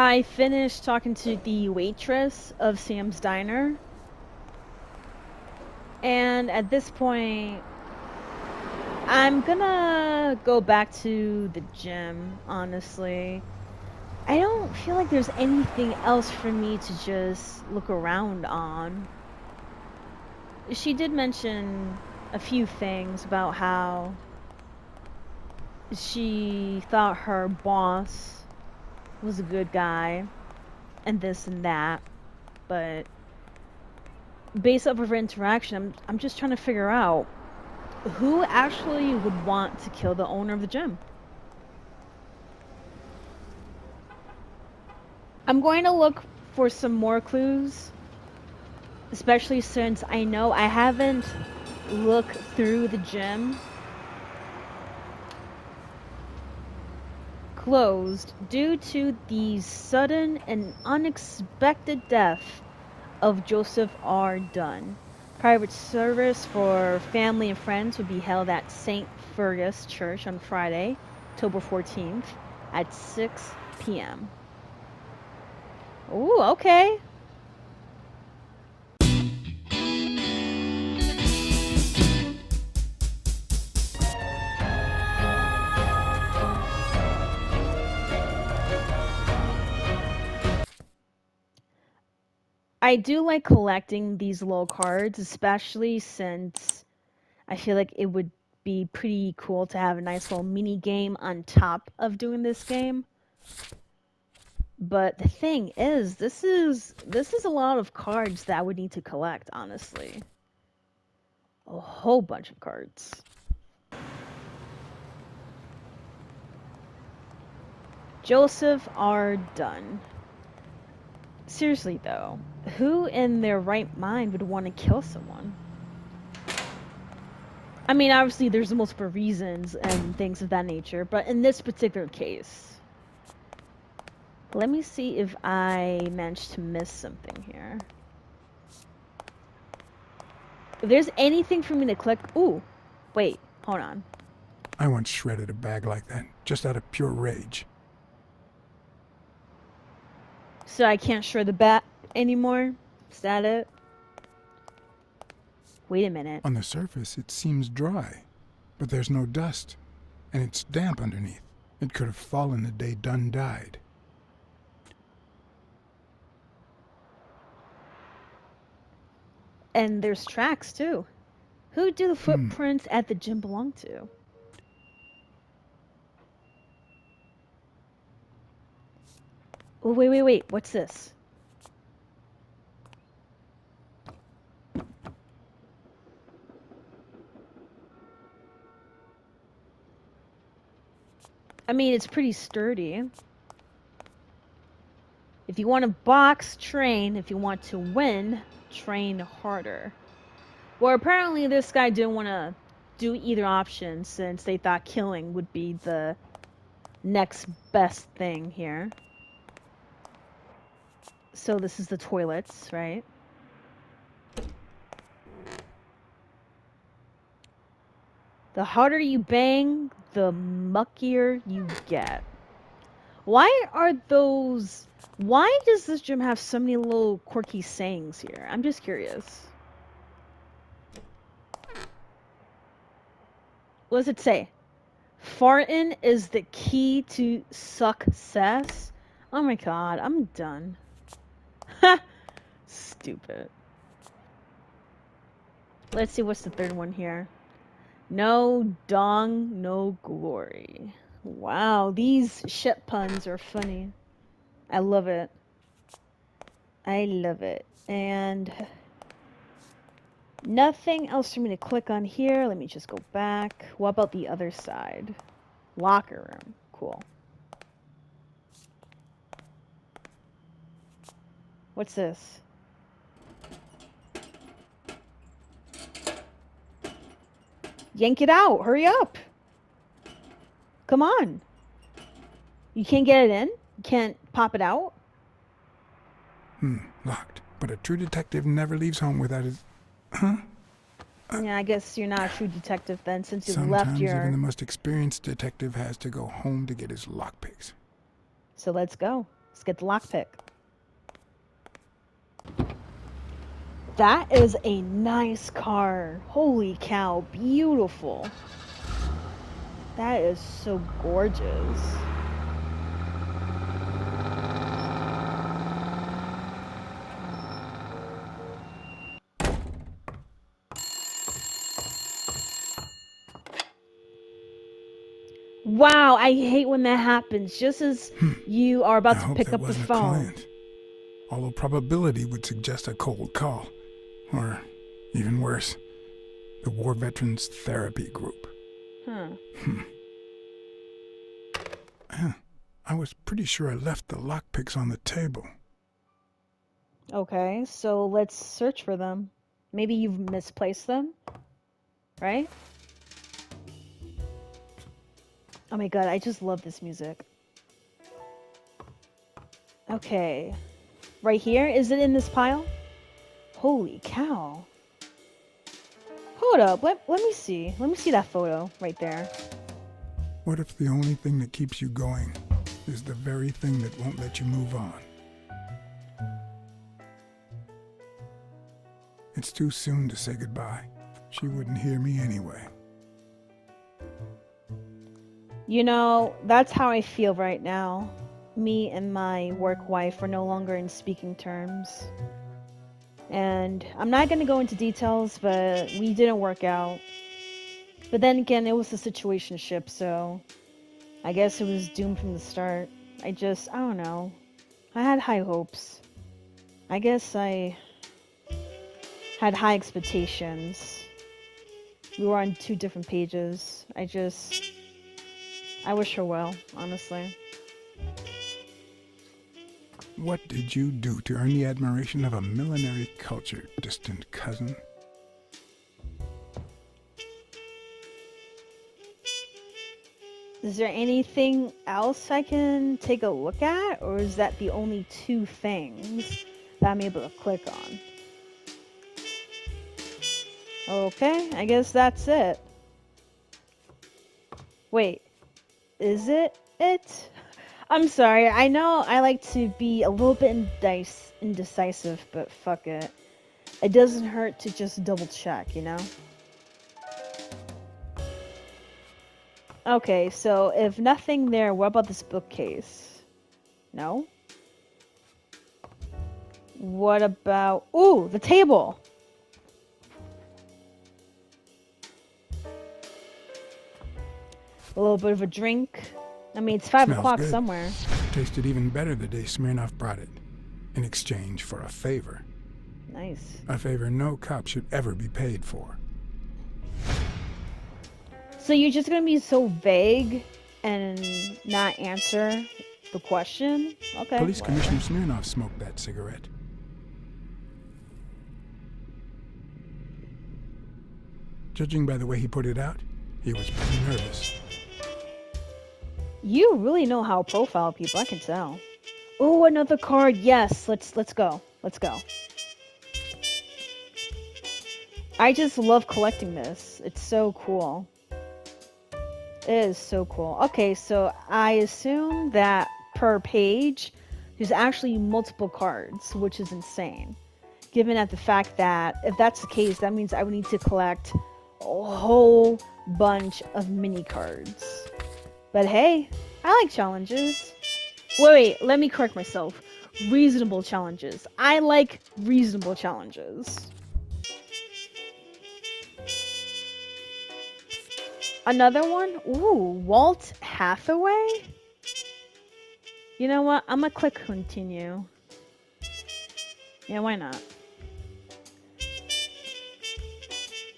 I finished talking to the waitress of Sam's Diner. And at this point, I'm gonna go back to the gym, honestly. I don't feel like there's anything else for me to just look around on. She did mention a few things about how she thought her boss was a good guy and this and that but based off of her interaction I'm, I'm just trying to figure out who actually would want to kill the owner of the gym. I'm going to look for some more clues especially since I know I haven't looked through the gym closed due to the sudden and unexpected death of Joseph R. Dunn. Private service for family and friends would be held at St. Fergus Church on Friday, October 14th at 6 p.m. Ooh, okay. I do like collecting these little cards, especially since I feel like it would be pretty cool to have a nice little mini game on top of doing this game. But the thing is, this is this is a lot of cards that I would need to collect, honestly. A whole bunch of cards. Joseph R. Dunn. Seriously though, who in their right mind would want to kill someone? I mean, obviously there's multiple reasons and things of that nature, but in this particular case, let me see if I managed to miss something here. If there's anything for me to click, ooh, wait, hold on. I once shredded a bag like that, just out of pure rage. So I can't shred the bat anymore? Is that it? Wait a minute. On the surface, it seems dry, but there's no dust, and it's damp underneath. It could have fallen the day Dunn died. And there's tracks too. Who do the Hmm. footprints at the gym belong to? Oh, wait, wait, wait. What's this? I mean, it's pretty sturdy. If you want to box, train. If you want to win, train harder. Well, apparently this guy didn't want to do either option since they thought killing would be the next best thing here. So this is the toilets, right? The harder you bang, the muckier you get. Why are those... Why does this gym have so many little quirky sayings here? I'm just curious. What does it say? Farting is the key to success? Oh my god, I'm done. Stupid. Let's see what's the third one here. No dong, no glory. Wow, these shit puns are funny. I love it. I love it. And nothing else for me to click on here. Let me just go back. What about the other side? Locker room. Cool. What's this? Yank it out. Hurry up. Come on. You can't get it in? You can't pop it out? Hmm, locked. But a true detective never leaves home without his. Huh? Yeah, I guess you're not a true detective then since you've Sometimes left even your... the most experienced detective has to go home to get his lockpicks. So let's go. Let's get the lockpick. That is a nice car. Holy cow, beautiful. That is so gorgeous. Wow, I hate when that happens. Just as you are about Hmm. I to pick up the phone. Although probability would suggest a cold call. Or, even worse, the War Veterans Therapy Group. Hmm. Huh. I was pretty sure I left the lockpicks on the table. Okay, so let's search for them. Maybe you've misplaced them, right? Oh my god, I just love this music. Okay, right here. Is it in this pile? Holy cow. Hold up, let, let me see. Let me see that photo right there. What if the only thing that keeps you going is the very thing that won't let you move on? It's too soon to say goodbye. She wouldn't hear me anyway. You know, that's how I feel right now. Me and my work wife are no longer in speaking terms. And I'm not going to go into details, but we didn't work out. But then again, it was a situationship, so I guess it was doomed from the start. I just, I don't know. I had high hopes. I guess I had high expectations. We were on two different pages. I just. I wish her well, honestly. What did you do to earn the admiration of a millinery culture, distant cousin? Is there anything else I can take a look at, or is that the only two things that I'm able to click on? Okay, I guess that's it. Wait, is it it? I'm sorry, I know I like to be a little bit indice- indecisive, but fuck it. It doesn't hurt to just double check, you know? Okay, so if nothing there, what about this bookcase? No? What about. Ooh, the table! A little bit of a drink. I mean, it's 5 Smells o'clock somewhere. Tasted even better the day Smirnov brought it, in exchange for a favor. Nice. A favor no cop should ever be paid for. So you're just gonna be so vague and not answer the question? Okay. Police whatever. Commissioner Smirnov smoked that cigarette. Judging by the way he put it out, he was pretty nervous. You really know how to profile people, I can tell. Oh, another card. Yes, let's let's go. Let's go. I just love collecting this. It's so cool. It is so cool. Okay, so I assume that per page there's actually multiple cards, which is insane. Given at the fact that if that's the case, that means I would need to collect a whole bunch of mini cards. But hey, I like challenges. Wait, wait, let me correct myself. Reasonable challenges. I like reasonable challenges. Another one? Ooh, Walt Hathaway? You know what? I'm gonna click continue. Yeah, why not?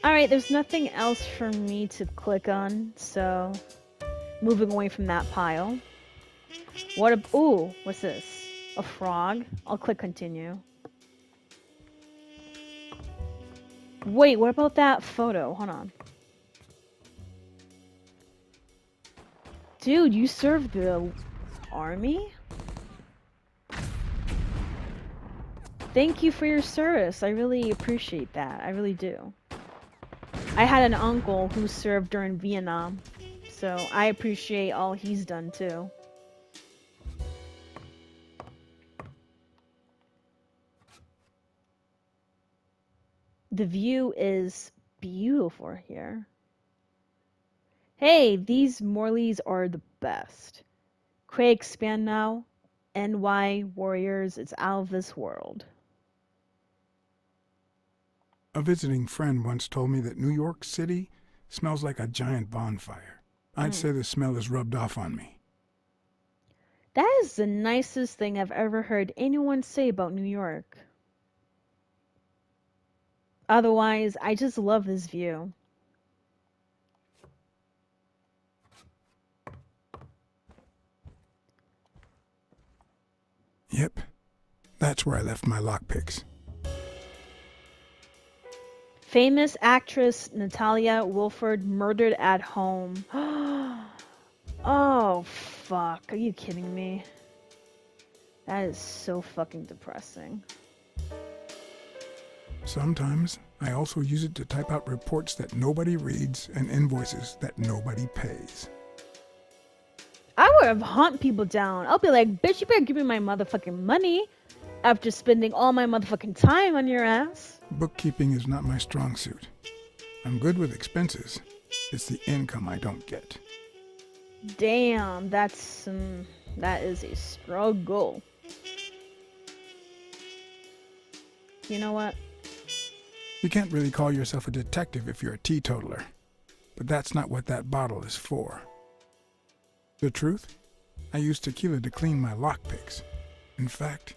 Alright, there's nothing else for me to click on, so moving away from that pile. What a ooh, what's this? A frog? I'll click continue. Wait, what about that photo? Hold on. Dude, you served the army? Thank you for your service. I really appreciate that. I really do. I had an uncle who served during Vietnam, so I appreciate all he's done too. The view is beautiful here. Hey, these Morleys are the best. Craig expand now. NY Warriors, it's out of this world. A visiting friend once told me that New York City smells like a giant bonfire. I'd Mm. say the smell is rubbed off on me. That is the nicest thing I've ever heard anyone say about New York. Otherwise, I just love this view. Yep, that's where I left my lockpicks. Famous actress Natalia Wilford murdered at home. oh, fuck. Are you kidding me? That is so fucking depressing. Sometimes I also use it to type out reports that nobody reads and invoices that nobody pays. I would have hunt people down. I'll be like, bitch, you better give me my motherfucking money after spending all my motherfucking time on your ass. Bookkeeping is not my strong suit. I'm good with expenses. It's the income I don't get. Damn, that's um, that is a struggle. You know what? You can't really call yourself a detective if you're a teetotaler. But that's not what that bottle is for. The truth? I use tequila to clean my lockpicks. In fact,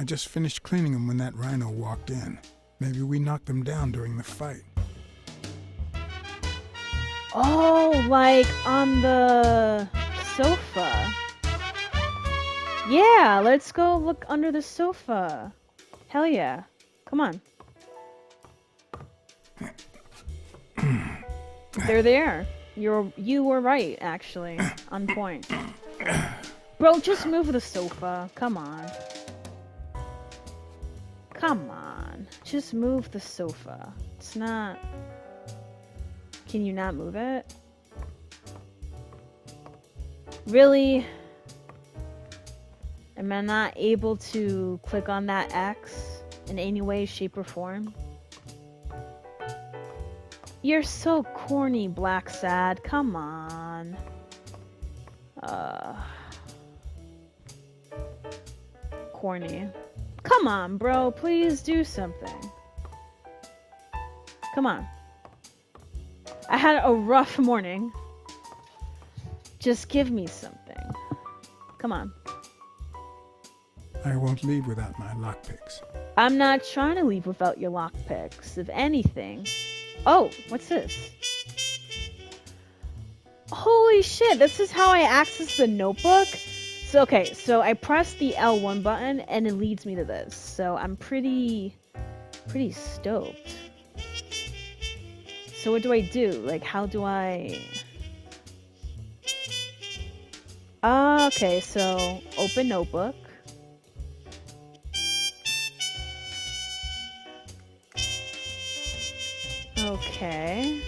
I just finished cleaning them when that rhino walked in. Maybe we knocked them down during the fight. Oh, like on the sofa. Yeah, let's go look under the sofa. Hell yeah. Come on. They're there. You're you were right, actually. On point. Bro, just move the sofa. Come on. Come on. Just move the sofa. It's not Can you not move it? Really? Am I not able to click on that X in any way, shape, or form? You're so corny, Blacksad. Come on. Uh. Corny. Come on, bro. Please do something. Come on. I had a rough morning. Just give me something. Come on. I won't leave without my lockpicks. I'm not trying to leave without your lockpicks. If anything. Oh, what's this? Holy shit, this is how I access the notebook? So, okay, so I press the L1 button and it leads me to this. So I'm pretty, pretty stoked. So what do I do? Like, how do I... Ah, okay, so open notebook. Okay.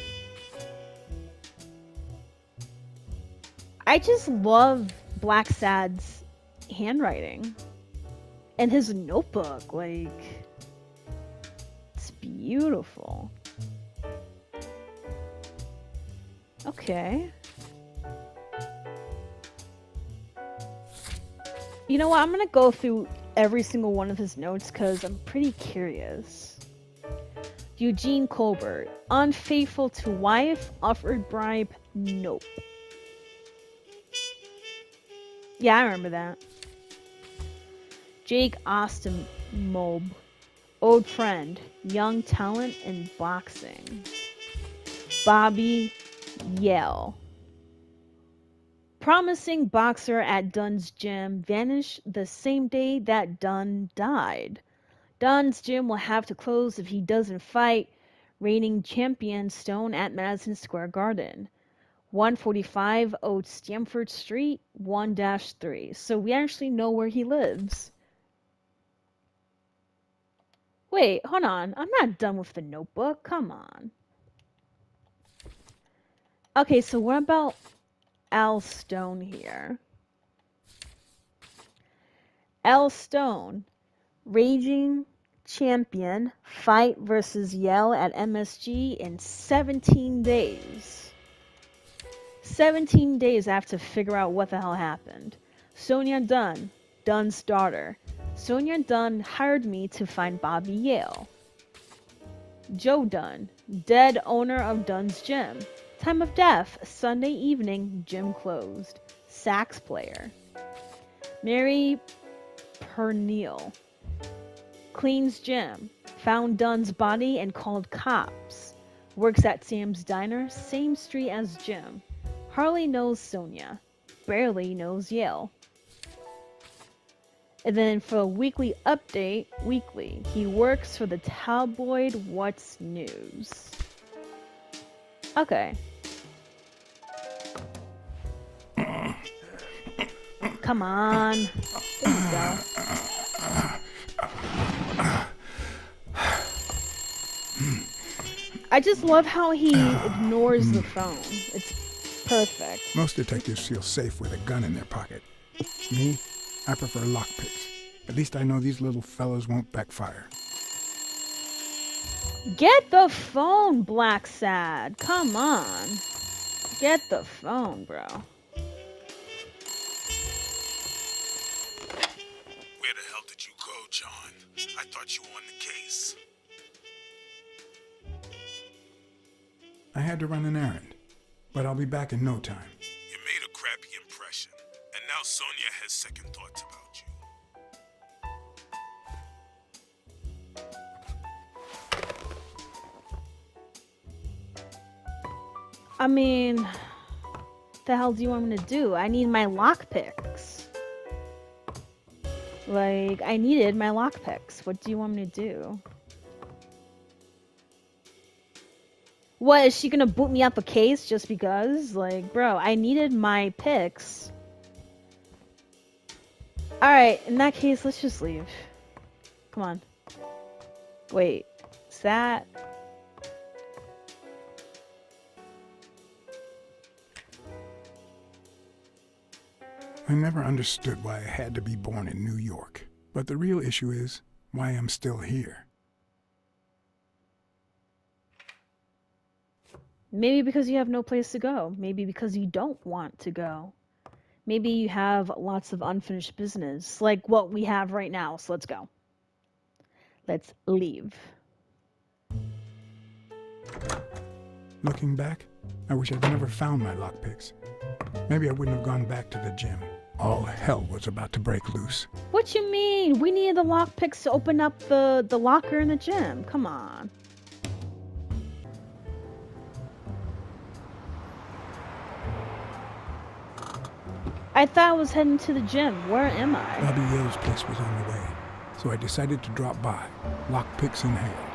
I just love Blacksad's handwriting and his notebook. Like, it's beautiful. Okay. You know what? I'm gonna go through every single one of his notes because I'm pretty curious. Eugene Colbert, unfaithful to wife, offered bribe, nope. Yeah, I remember that. Jake Austin Mob, old friend, young talent in boxing. Bobby Yale, promising boxer at Dunn's gym, vanished the same day that Dunn died. Dunn's gym will have to close if he doesn't fight reigning champion Stone at Madison Square Garden. 145 Old Stamford Street, 1 3. So we actually know where he lives. Wait, hold on. I'm not done with the notebook. Come on. Okay, so what about Al Stone here? Al Stone, raging champion fight versus Yale at MSG in 17 days. 17 days I have to figure out what the hell happened. Sonia Dunn, Dunn's daughter. Sonia Dunn hired me to find Bobby Yale. Joe Dunn, dead owner of Dunn's Gym. Time of death, Sunday evening, gym closed. Sax player. Mary Pernille. Cleans gym. Found Dunn's body and called cops. Works at Sam's Diner, same street as gym. Hardly knows Sonia. Barely knows Yale. And then for a weekly update, weekly, he works for the tabloid What's News. Okay. Come on. There you go. I just love how he ignores the phone. It's perfect. Most detectives feel safe with a gun in their pocket. Me, I prefer lockpicks. At least I know these little fellows won't backfire. Get the phone, Blacksad. Come on. Get the phone, bro. Where the hell did you go, John? I thought you were on the case. I had to run an errand, but I'll be back in no time. You made a crappy impression, and now Sonia has second thoughts about you. I mean, the hell do you want me to do? I need my lockpicks. Like, I needed my lockpicks. What do you want me to do? What, is she gonna boot me up a case just because? Like, bro, I needed my picks. Alright, in that case, let's just leave. Come on. Wait, is that... I never understood why I had to be born in New York. But the real issue is why I'm still here. Maybe because you have no place to go. Maybe because you don't want to go. Maybe you have lots of unfinished business, like what we have right now. So let's go. Let's leave. Looking back, I wish I'd never found my lockpicks. Maybe I wouldn't have gone back to the gym. All hell was about to break loose. What you mean? We needed the lockpicks to open up the, the locker in the gym. Come on. I thought I was heading to the gym. Where am I? Bobby Yale's place was on the way, so I decided to drop by, lockpicks in hand.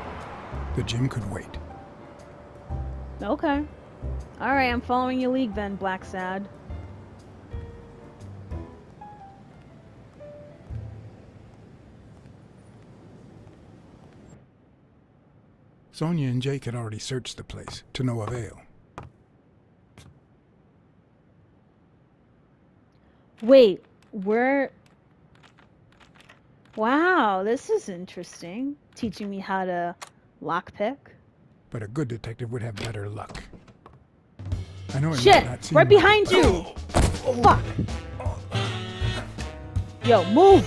The gym could wait. Okay. Alright, I'm following your league then, Blacksad. Sonia and Jake had already searched the place, to no avail. Wait, where... Wow, this is interesting. Teaching me how to lockpick. But a good detective would have better luck. I know it Shit! Right behind you! Fuck! Yo, move!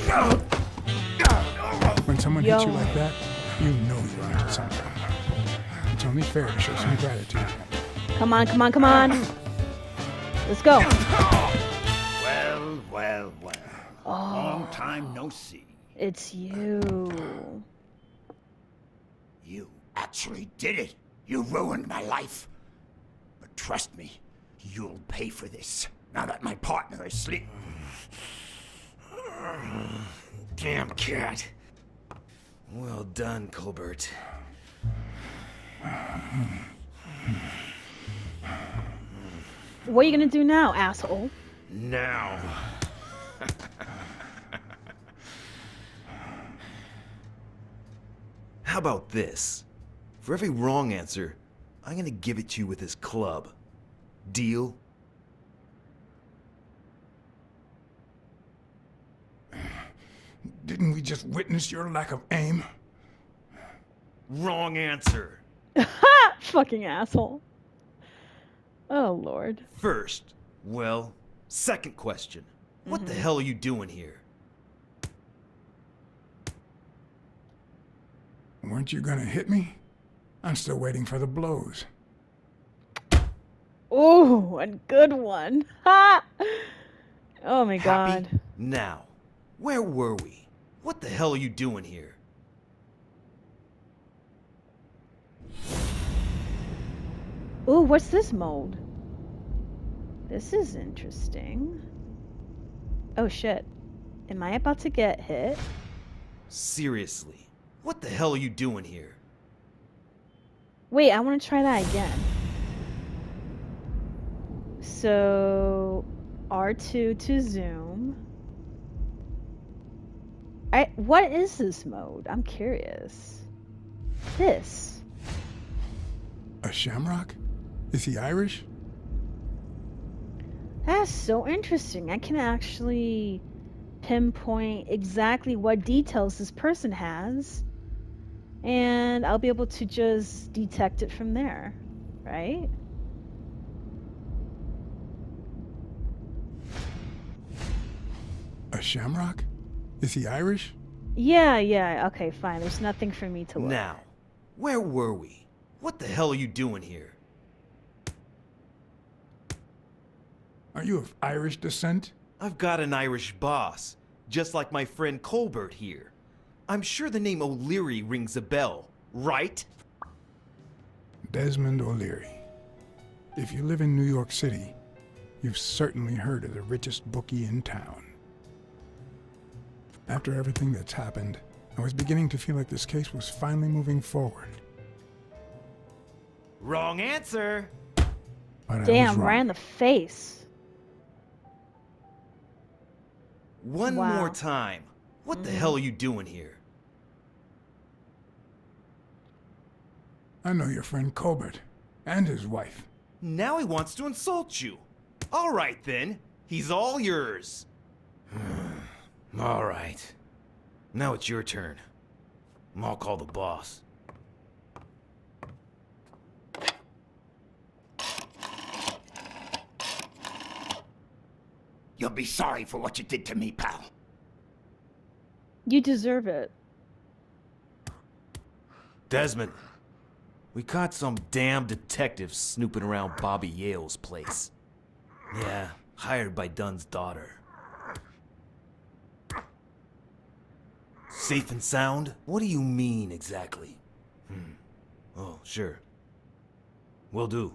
When someone hits you like that, you know you're onto something. It's only fair to show some gratitude. Come on, come on, come on! Let's go! Well, well, well. Oh, Long time no see. it's you. You actually did it. You ruined my life. But trust me, you'll pay for this. Now that my partner is asleep. Damn cat. Well done, Colbert. What are you gonna do now, asshole? Now. How about this? For every wrong answer, I'm gonna give it to you with this club. Deal? Didn't we just witness your lack of aim? Wrong answer. Ha! Fucking asshole. Oh, Lord. First, well, second question. What the mm-hmm. hell are you doing here? Weren't you gonna hit me? I'm still waiting for the blows. Oh, a good one. Ha! Oh my Happy? god. Now, where were we? What the hell are you doing here? Ooh, what's this mold? This is interesting. Oh shit. Am I about to get hit? Seriously, what the hell are you doing here? Wait, I want to try that again. So, R2 to zoom. I what is this mode? I'm curious. This. A shamrock? Is he Irish? That's so interesting. I can actually pinpoint exactly what details this person has, and I'll be able to just detect it from there, right? A shamrock? Is he Irish? Yeah, yeah. Okay, fine. There's nothing for me to look. Now, where were we? What the hell are you doing here? Are you of Irish descent? I've got an Irish boss, just like my friend Colbert here. I'm sure the name O'Leary rings a bell, right? Desmond O'Leary. If you live in New York City, you've certainly heard of the richest bookie in town. After everything that's happened, I was beginning to feel like this case was finally moving forward. Wrong answer. But Damn, wrong. right in the face. One Wow. more time. What the mm. hell are you doing here? I know your friend Colbert and his wife. Now he wants to insult you. All right then. He's all yours. all right. Now it's your turn. I'll call the boss. You'll be sorry for what you did to me, pal. You deserve it. Desmond, we caught some damn detective snooping around Bobby Yale's place. Yeah, hired by Dunn's daughter. Safe and sound? What do you mean exactly? Hmm. Oh, sure. Will do.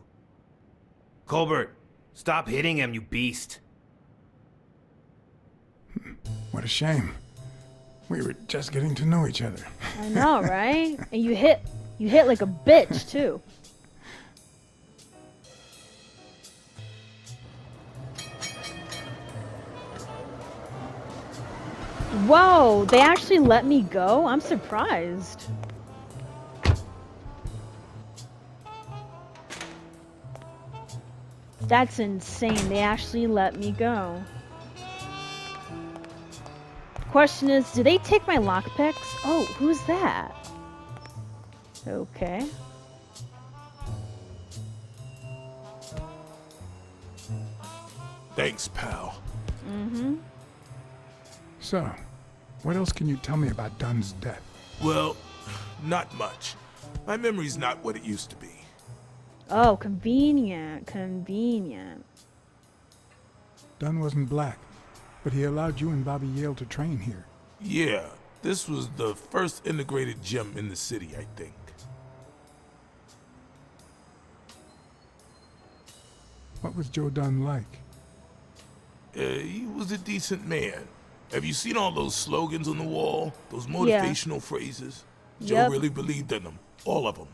Colbert, stop hitting him, you beast. What a shame. We were just getting to know each other. I know, right? and you hit, you hit like a bitch too. Whoa, they actually let me go? I'm surprised. That's insane. They actually let me go. Question is, do they take my lockpicks? Oh, who's that? Okay. Thanks, pal. Mm-hmm. So, what else can you tell me about Dunn's death? Well, not much. My memory's not what it used to be. Oh, convenient. Convenient. Dunn wasn't black, but he allowed you and Bobby Yale to train here. Yeah, this was the first integrated gym in the city, I think. What was Joe Dunn like? Uh, he was a decent man. Have you seen all those slogans on the wall? Those Yeah. motivational phrases? Joe Yep. really believed in them. All of them.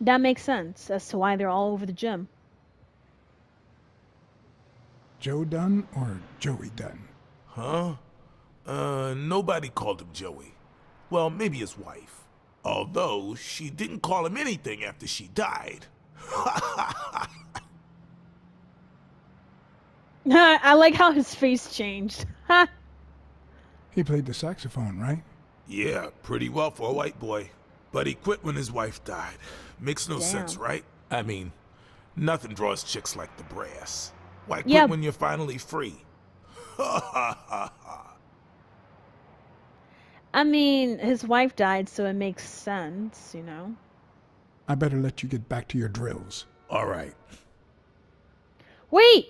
That makes sense as to why they're all over the gym. Joe Dunn or Joey Dunn? Huh? Uh, nobody called him Joey. Well, maybe his wife. Although she didn't call him anything after she died. I like how his face changed. Ha! He played the saxophone, right? Yeah, pretty well for a white boy. But he quit when his wife died. Makes no Damn. sense, right? I mean, nothing draws chicks like the brass. Why quit Yeah. when you're finally free? I mean, his wife died, so it makes sense, you know? I better let you get back to your drills. All right. Wait!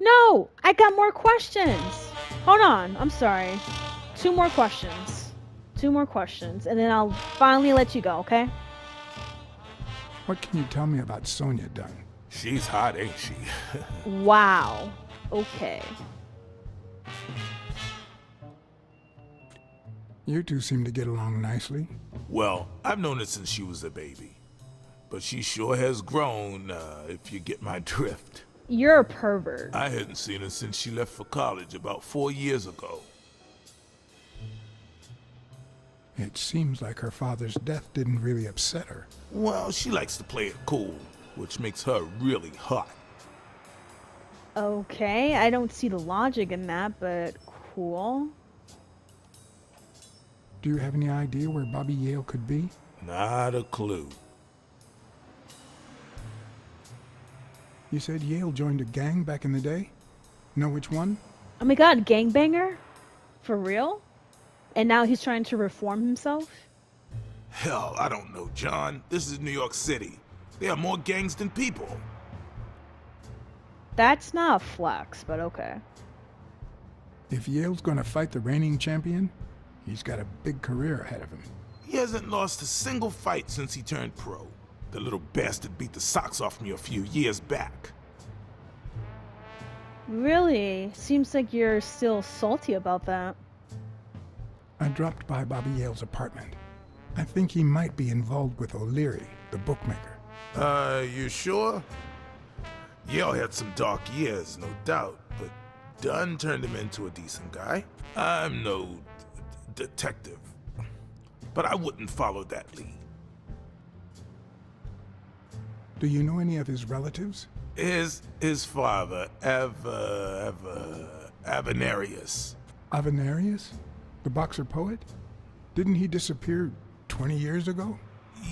No! I got more questions! Hold on, I'm sorry. Two more questions. Two more questions, and then I'll finally let you go, okay? What can you tell me about Sonia Dunn? She's hot, ain't she? Wow. Okay. You two seem to get along nicely. well, I've known her since she was a baby. But she sure has grown, uh, if you get my drift. You're a pervert. I hadn't seen her since she left for college about four years ago. It seems like her father's death didn't really upset her. Well, she likes to play it cool, which makes her really hot. Okay, I don't see the logic in that, but cool. Do you have any idea where Bobby Yale could be? Not a clue. You said Yale joined a gang back in the day? Know which one? Oh my god, gangbanger? For real? And now he's trying to reform himself? Hell, I don't know, John. This is New York City. There are more gangs than people. That's not a flex, but okay. If Yale's gonna fight the reigning champion, he's got a big career ahead of him. He hasn't lost a single fight since he turned pro. The little bastard beat the socks off me a few years back. Really? Seems like you're still salty about that. I dropped by Bobby Yale's apartment. I think he might be involved with O'Leary, the bookmaker. Uh, you sure? Yale had some dark years, no doubt, but Dunn turned him into a decent guy. I'm no d- detective, but I wouldn't follow that lead. Do you know any of his relatives? His his father, Ever Ever Avenarius. Avenarius? The boxer poet? Didn't he disappear 20 years ago?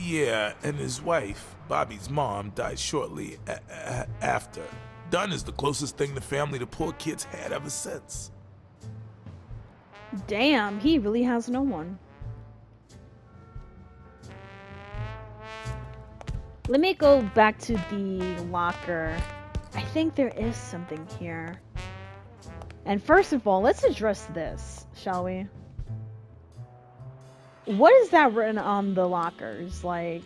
Yeah, and his wife, Bobby's mom, died shortly after. Dunn is the closest thing the family the poor kids had ever since. Damn, he really has no one. Let me go back to the locker. I think there is something here. And first of all, let's address this, shall we? What is that written on the lockers? Like,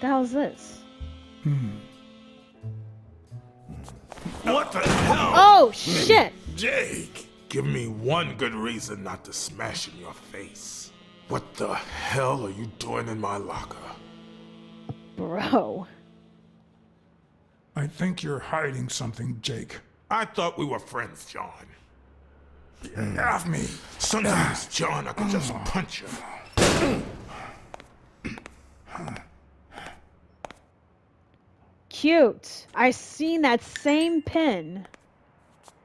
the hell's this? Hmm. What the hell? Oh shit! Jake! Give me one good reason not to smash in your face. What the hell are you doing in my locker? Bro. I think you're hiding something, Jake. I thought we were friends, John. Off me! Sometimes, John, I could just punch you. Cute. I seen that same pin.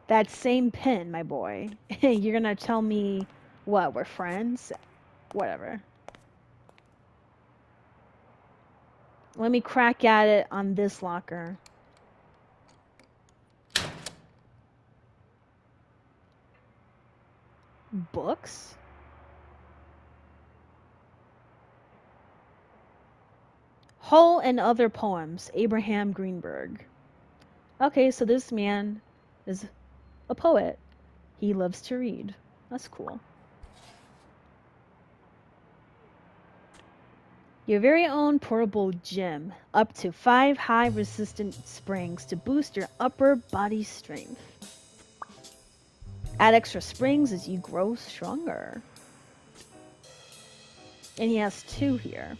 That same pin, my boy. You're gonna tell me what? We're friends? Whatever. Let me crack at it on this locker. Books? Hull and Other Poems, Abraham Greenberg. Okay, so this man is a poet. He loves to read. That's cool. Your very own portable gym, up to five high resistant springs to boost your upper body strength. Add extra springs as you grow stronger. And he has two here.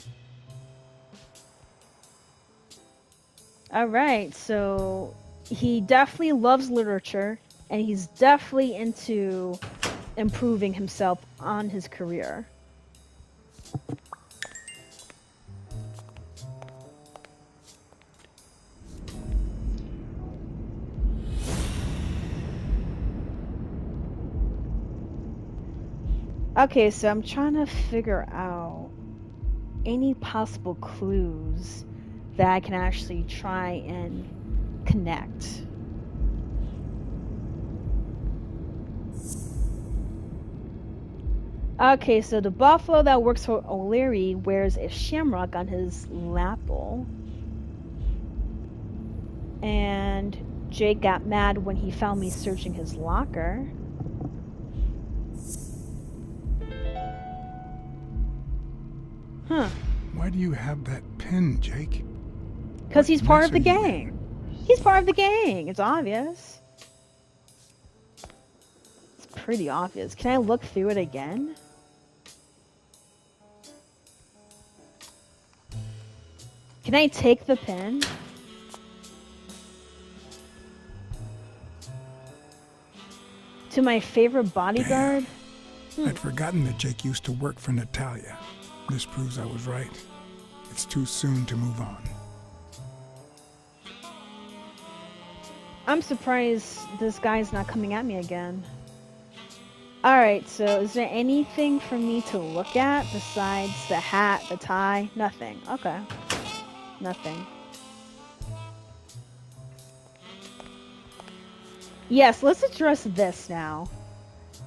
All right, so he definitely loves literature and he's definitely into improving himself on his career. Okay, so I'm trying to figure out any possible clues that I can actually try and connect. Okay, so the buffalo that works for O'Leary wears a shamrock on his lapel. And Jake got mad when he found me searching his locker. Huh. Why do you have that pen, Jake? Because he's part of the gang. He's part of the gang. It's obvious. It's pretty obvious. Can I look through it again? Can I take the pin? To my favorite bodyguard? I'd hmm. forgotten that Jake used to work for Natalia. This proves I was right. It's too soon to move on. I'm surprised this guy's not coming at me again. Alright, so is there anything for me to look at besides the hat, the tie? Nothing. Okay. Nothing. Yes, let's address this now.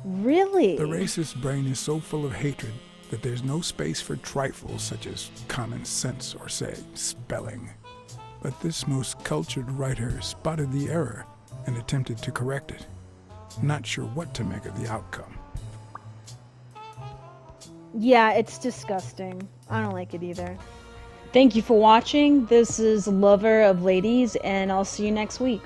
Really? The racist brain is so full of hatred that there's no space for trifles such as common sense or, say, spelling. But this most cultured writer spotted the error and attempted to correct it. Not sure what to make of the outcome. Yeah, it's disgusting. I don't like it either. Thank you for watching. This is Lover of Ladies, and I'll see you next week.